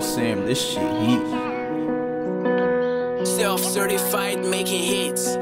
Sam, this shit heat. Self certified making hits.